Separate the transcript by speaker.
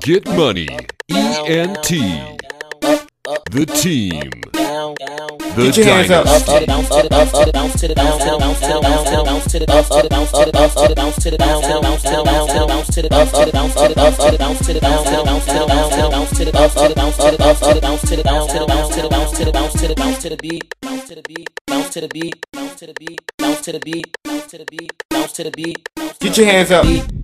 Speaker 1: Get Money, ENT, The Team. The
Speaker 2: Get your hands up. Get your hands up.